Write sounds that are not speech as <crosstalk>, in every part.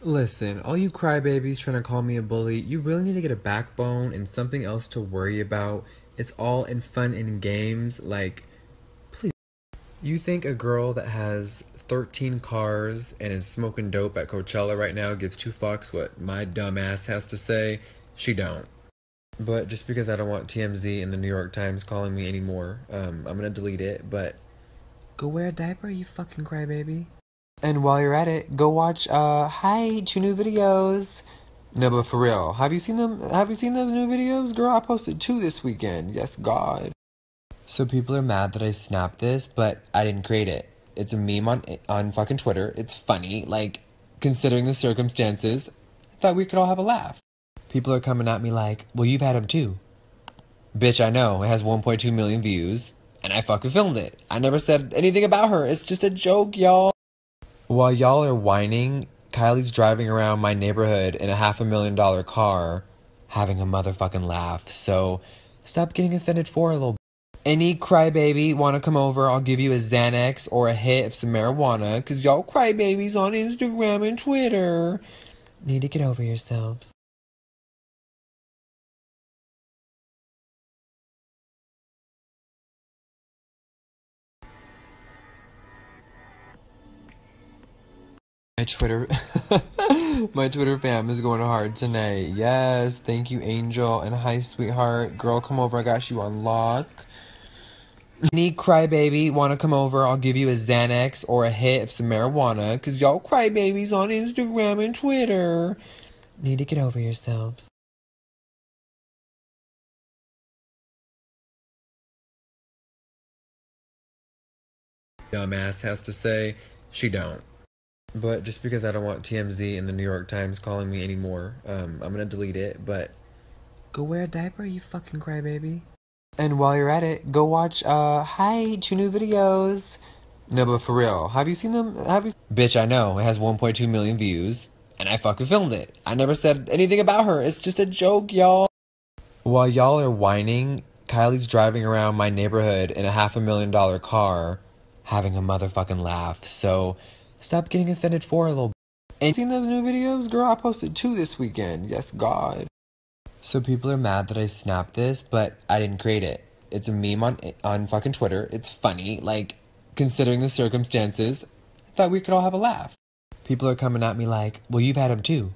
Listen, all you crybabies trying to call me a bully, you really need to get a backbone and something else to worry about. It's all in fun and games. Like, please. You think a girl that has 13 cars and is smoking dope at Coachella right now gives two fucks what my dumb ass has to say? She don't. But just because I don't want TMZ and the New York Times calling me anymore, um, I'm gonna delete it. But go wear a diaper, you fucking crybaby. And while you're at it, go watch uh hi, two new videos. No, but for real, have you seen them? Have you seen those new videos, girl? I posted two this weekend. Yes, God. So people are mad that I snapped this, but I didn't create it. It's a meme on on fucking Twitter. It's funny, like considering the circumstances. I thought we could all have a laugh. People are coming at me like, "Well, you've had him too." Bitch, I know it has 1.2 million views, and I fucking filmed it. I never said anything about her. It's just a joke, y'all. While y'all are whining, Kylie's driving around my neighborhood in a half a million dollar car, having a motherfucking laugh. So stop getting offended for a little. Any crybaby want to come over? I'll give you a Xanax or a hit of some marijuana, cause y'all crybabies on Instagram and Twitter need to get over yourselves. My Twitter, <laughs> my Twitter fam is going hard tonight. Yes, thank you, Angel, and hi, sweetheart. Girl, come over. I got you on lock. Any crybaby want to come over? I'll give you a Xanax or a hit of some marijuana, cause y'all crybabies on Instagram and Twitter need to get over yourselves. Dumbass has to say, she don't. But just because I don't want TMZ and the New York Times calling me anymore, um, I'm gonna delete it. But go wear a diaper, you fucking crybaby. And while you're at it, go watch uh hi, two new videos. No, but for real, have you seen them? Have you? Bitch, I know it has 1.2 million views, and I fucking filmed it. I never said anything about her. It's just a joke, y'all. While y'all are whining, Kylie's driving around my neighborhood in a half a million dollar car, having a motherfucking laugh. So stop getting offended for a little. And seen those new videos, girl? I posted two this weekend. Yes, God. So people are mad that I snapped this, but I didn't create it. It's a meme on on fucking Twitter. It's funny, like considering the circumstances. I thought we could all have a laugh. People are coming at me like, "Well, you've had him too."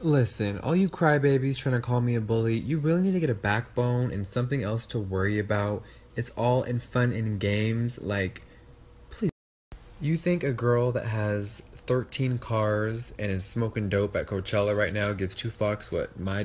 Listen, all you crybabies trying to call me a bully, you really need to get a backbone and something else to worry about. It's all in fun and games. Like. You think a girl that has 13 cars and is smoking dope at Coachella right now gives two fucks what my